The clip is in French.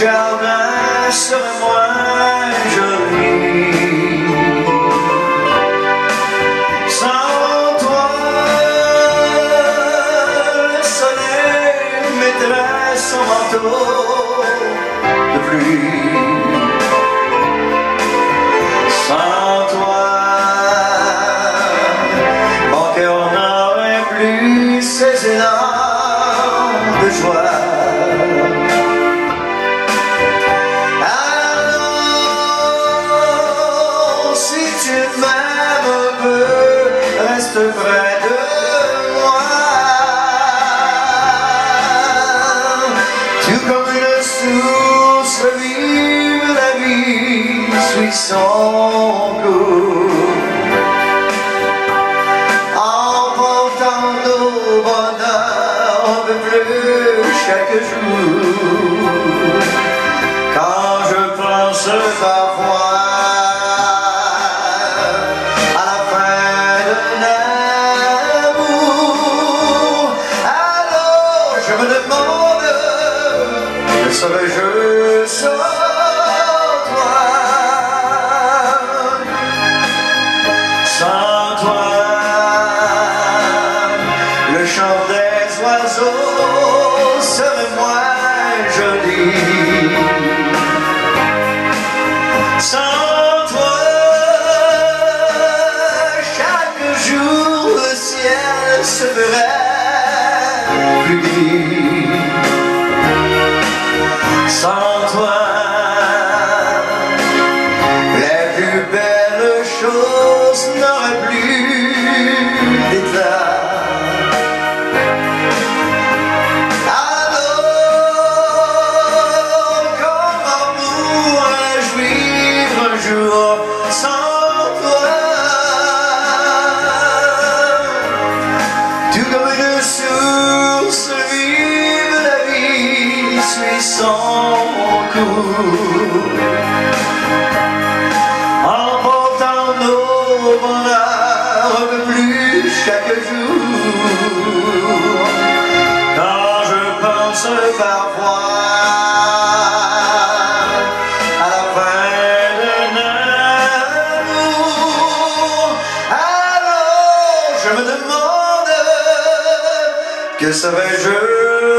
jardin seraient moins jolies. Sans toi, le soleil mettrait son manteau de pluie. Sans toi, mon cœur n'aurait plus ses élans de joie. Si tu m'aimes un peu, reste près de moi. Tu comme une source vive la vie suit son que serais-je sans toi Sans toi, le chant des oiseaux serait moins joli. Sans toi, chaque jour le ciel se verrait plus. Sans toi, les plus belles choses n'auraient plus d'éclat. Alors, comment pourrais-je vivre un jour sans toi Tout comme une source vive, la vie suit son cours. Emportant nos bonheurs peu plus chaque jour. Quand je pense parfois à la fin d'un amour, alors je me demande que serais-je